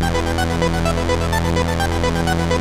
なるほど。